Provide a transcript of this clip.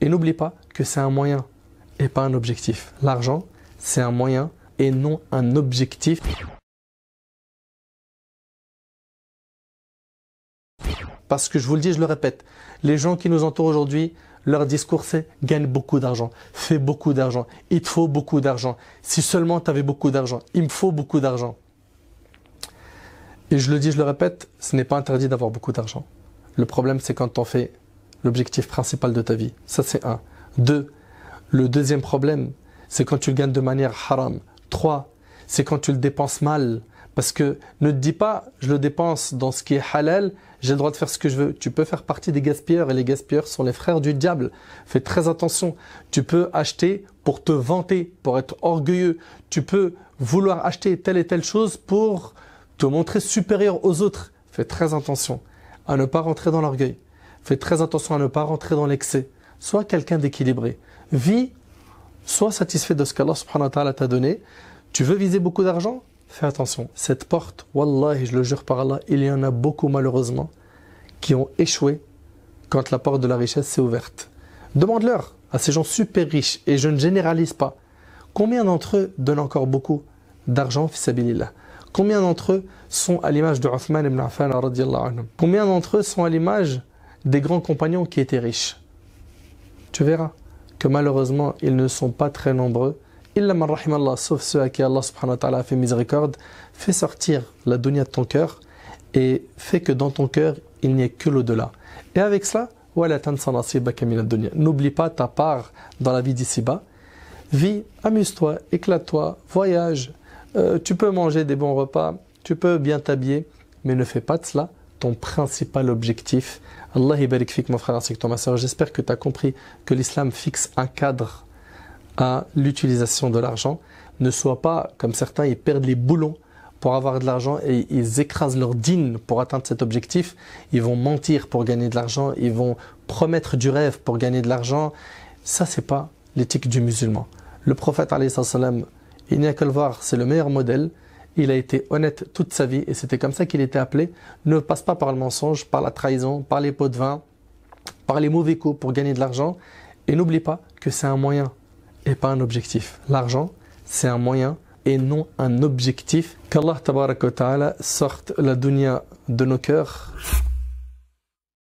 Et n'oublie pas que c'est un moyen et pas un objectif. L'argent, c'est un moyen et non un objectif. Parce que je vous le dis, je le répète, les gens qui nous entourent aujourd'hui, leur discours c'est gagne beaucoup d'argent, fais beaucoup d'argent, il te faut beaucoup d'argent. Si seulement tu avais beaucoup d'argent, il me faut beaucoup d'argent. Et je le dis, je le répète, ce n'est pas interdit d'avoir beaucoup d'argent. Le problème c'est quand on fait l'objectif principal de ta vie. Ça c'est un. Deux, le deuxième problème, c'est quand tu le gagnes de manière haram. Trois, c'est quand tu le dépenses mal. Parce que ne te dis pas, je le dépense dans ce qui est halal, j'ai le droit de faire ce que je veux. Tu peux faire partie des gaspilleurs et les gaspilleurs sont les frères du diable. Fais très attention. Tu peux acheter pour te vanter, pour être orgueilleux. Tu peux vouloir acheter telle et telle chose pour te montrer supérieur aux autres. Fais très attention à ne pas rentrer dans l'orgueil. Fais très attention à ne pas rentrer dans l'excès. Sois quelqu'un d'équilibré. Vis, sois satisfait de ce qu'Allah subhanahu wa ta'ala t'a donné. Tu veux viser beaucoup d'argent? Fais attention, cette porte, Wallah, je le jure par Allah, il y en a beaucoup malheureusement qui ont échoué quand la porte de la richesse s'est ouverte. Demande-leur à ces gens super riches, et je ne généralise pas, combien d'entre eux donnent encore beaucoup d'argent, fisabilillah Combien d'entre eux sont à l'image de Uthman ibn Affan Combien d'entre eux sont à l'image des grands compagnons qui étaient riches Tu verras que malheureusement, ils ne sont pas très nombreux Illa Allah, sauf ceux à qui Allah subhanahu wa ta'ala a fait miséricorde, fais sortir la dunya de ton cœur et fais que dans ton cœur, il n'y ait que l'au-delà. Et avec cela, n'oublie pas ta part dans la vie d'ici-bas. Vis, amuse-toi, éclate-toi, voyage. Euh, tu peux manger des bons repas, tu peux bien t'habiller, mais ne fais pas de cela ton principal objectif. Allah barik fik, mon frère ainsi que toi, ma soeur. J'espère que tu as compris que l'islam fixe un cadre à l'utilisation de l'argent. Ne sois pas comme certains, ils perdent les boulons pour avoir de l'argent et ils écrasent leur dîne pour atteindre cet objectif. Ils vont mentir pour gagner de l'argent, ils vont promettre du rêve pour gagner de l'argent. Ça, c'est pas l'éthique du musulman. Le prophète, il n'y a qu'à le voir, c'est le meilleur modèle. Il a été honnête toute sa vie et c'était comme ça qu'il était appelé. Ne passe pas par le mensonge, par la trahison, par les pots de vin, par les mauvais coups pour gagner de l'argent. Et n'oublie pas que c'est un moyen et pas un objectif. L'argent, c'est un moyen et non un objectif. Qu'Allah sorte la dunya de nos cœurs